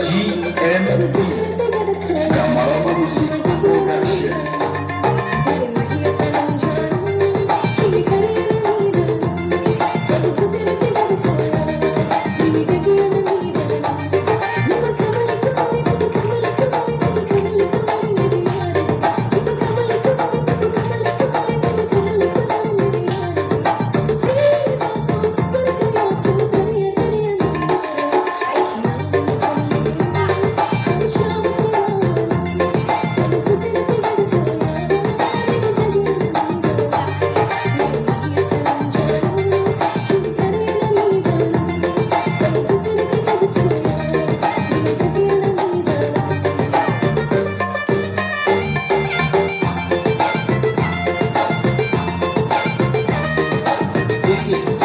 GMT. Yang malam musik. useless.